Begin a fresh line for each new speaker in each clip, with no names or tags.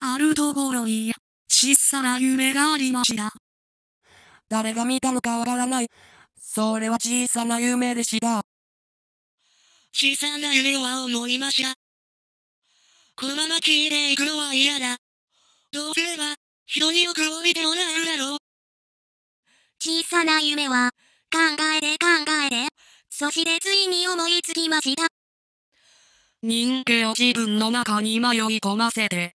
あるところに、小さな夢がありました。
誰が見たのかわからない。それは小さな夢でした。
小さな夢は思いました。このまま消えていくのは嫌だ。どうすれば、人によくを見てもらえるだろう。
小さな夢は、考えて考えて、そしてついに思いつきました。
人間を自分の中に迷い込ませて、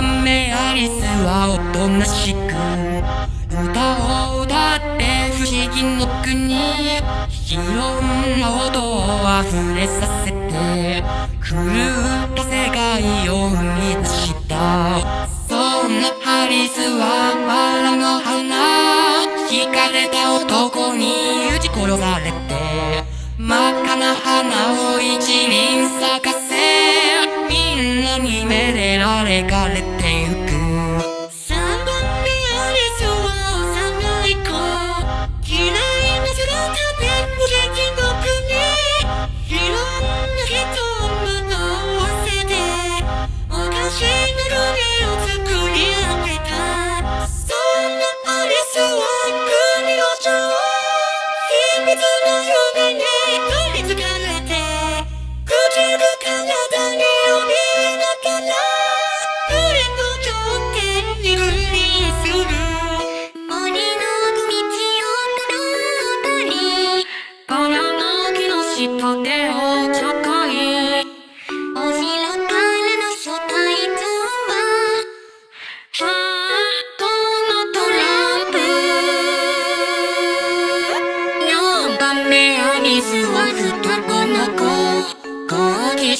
アリスはおとなしく歌を歌って不思議の国いろんな音を溢れさせて狂った世界を生み出した。そんなアリスはバラの花惹かれた男に撃ち殺されて。真っ赤な花を一輪咲かせ。みんなにめでられかれ